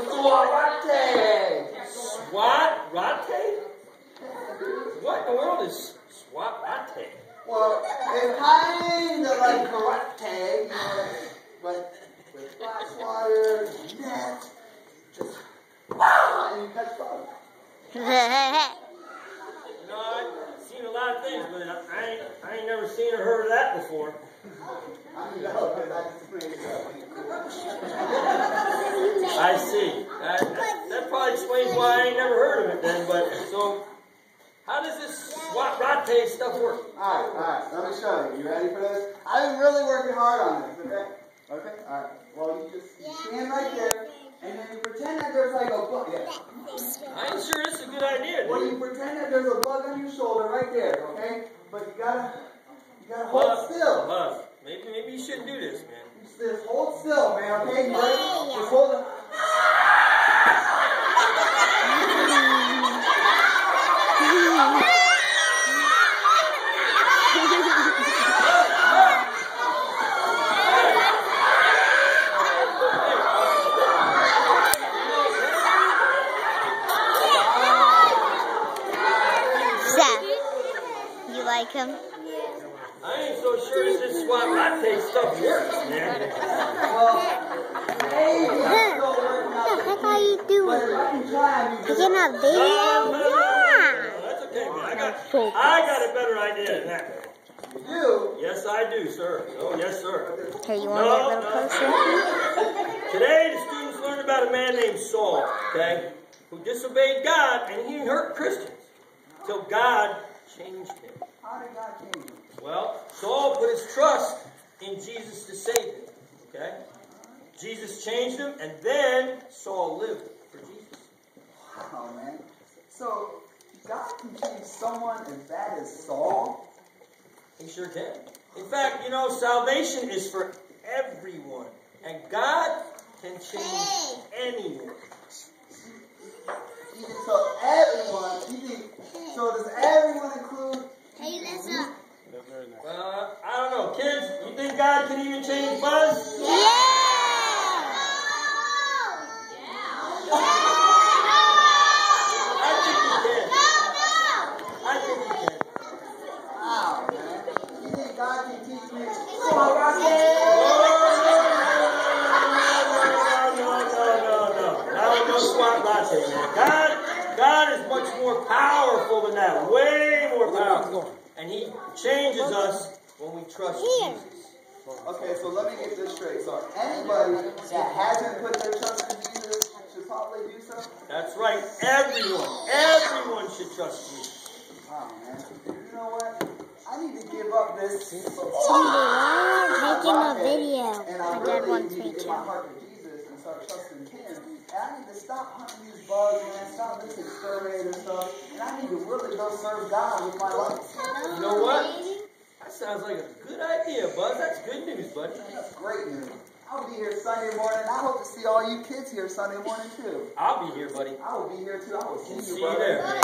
Suarate. Suarate? What in the world is Suarate? Well, it's kind of like karate, you know, but with glass water, net, just, and you catch frogs. you know, I've seen a lot of things, but I ain't, I ain't never seen or heard of that before. I know, because I just made it up. I see. That, that, probably explains why I ain't never heard of it then, but so how does this SWAT rotate stuff work? Alright, alright, let me show you. You ready for this? I've been really working hard on this, okay? Okay? Alright. Well, you just you stand right there, and then you pretend that there's like a bug. Yeah. I ain't sure this is a good idea, Well, you pretend that there's a bug on your shoulder right there, okay? But you gotta, you gotta hold still. Buzz, maybe, maybe you shouldn't do this, man. You just hold still, man, okay? You ready? Just hold like him? I ain't so sure that this SWAT rotate stuff works, man. Well, maybe it's still working out. Seth, how you doing? I can try and you Taking a No, no, video? no, no, no, Yeah. no, that's okay, man. I got, Focus. I got a better idea than that. you, Yes, I do, sir. Oh, yes, sir. Here, you want to get a little closer? Today, the students learned about a man named Saul, okay, who disobeyed God and he hurt Christians till God changed him. How did God change you? Well, Saul put his trust in Jesus to save him, okay? Jesus changed him, and then Saul lived for Jesus. Oh man. So God can change someone as bad as Saul? He sure can. In fact, you know, salvation is for everyone, and God can change anyone. Even so everyone, think, so does everyone squat latte, man. God, God is much more powerful than that. Way more powerful. And He changes us when we trust Jesus. Okay, so let me get this straight. So anybody that hasn't put their trust in Jesus should probably do so? That's right. Everyone, everyone should trust Jesus. Wow, man. You know what? I need to give up this. Cindy, why are you making a video? And I My dad really wants need me to give my to. heart to Jesus and start trusting Him. And I need to stop hunting these bugs, man. Stop this exterminator stuff. And I need to really go serve God with my life. You know what? That sounds like a good idea, Buzz. That's good news, buddy. That's great news. I'll be here Sunday morning. I hope to see all you kids here Sunday morning too. I'll be here, buddy. I will be here too. I will see you, See you brother. there, man.